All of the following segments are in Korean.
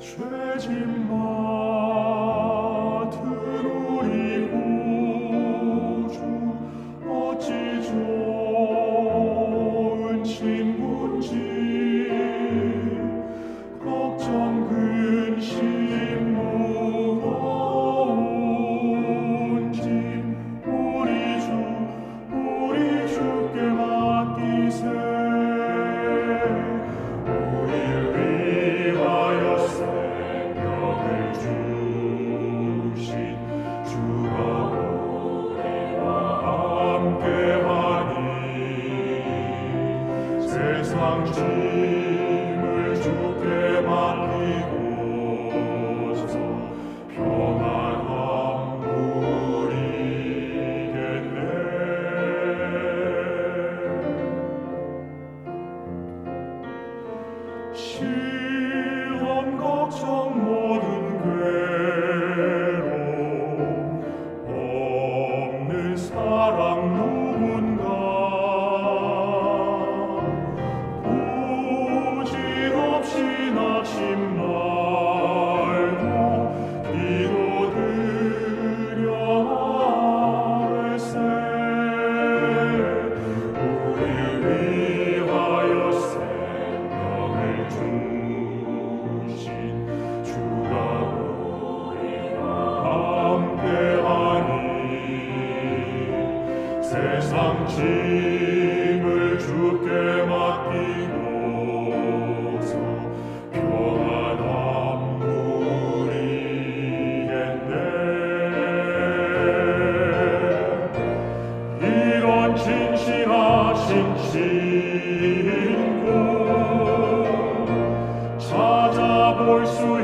죄짐만 es. 짐을 주께 맡기고서 평안함 누리겠네. 이런 진실하신 신고 찾아볼 수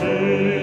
Jesus.